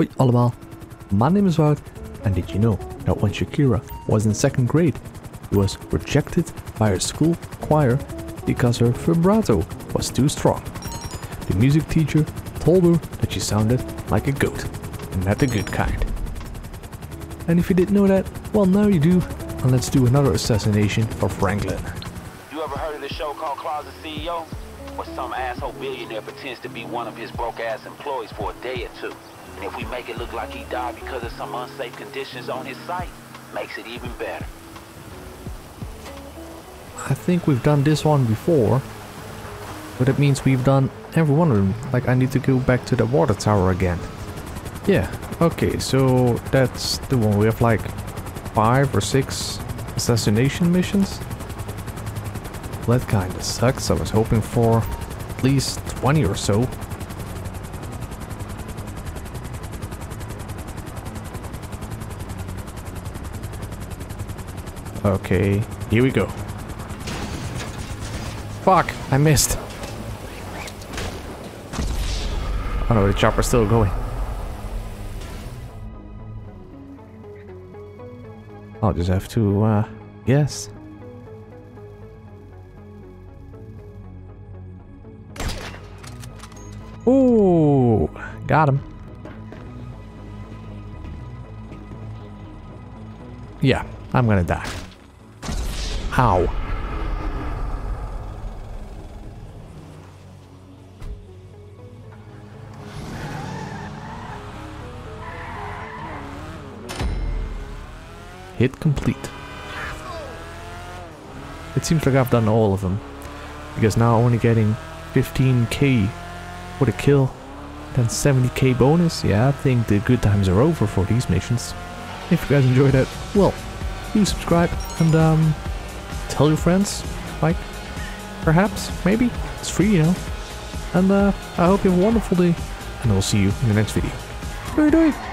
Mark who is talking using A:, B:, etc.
A: Hoi allemaal, my name is Wout, and did you know that when Shakira was in second grade, she was rejected by her school choir because her vibrato was too strong. The music teacher told her that she sounded like a goat, and not the good kind. And if you didn't know that, well now you do, and let's do another assassination for Franklin.
B: You ever heard of this show called Closet CEO? Where some asshole billionaire pretends to be one of his broke ass employees for a day or two. And if we make it look like he died because of some unsafe conditions on his site, makes it even better.
A: I think we've done this one before, but it means we've done every one of them. Like I need to go back to the water tower again. Yeah, okay, so that's the one. We have like five or six assassination missions. That kinda sucks. I was hoping for at least 20 or so. Okay, here we go. Fuck, I missed. Oh no, the chopper's still going. I'll just have to, uh, guess. Ooh, got him. Yeah, I'm gonna die. Ow. Hit complete. It seems like I've done all of them. Because now I'm only getting 15k for the kill. Then 70k bonus. Yeah, I think the good times are over for these missions. If you guys enjoyed it, well, do subscribe and um, tell your friends. Like, perhaps, maybe. It's free, you know. And uh, I hope you have a wonderful day. And I'll see you in the next video. Doei doei!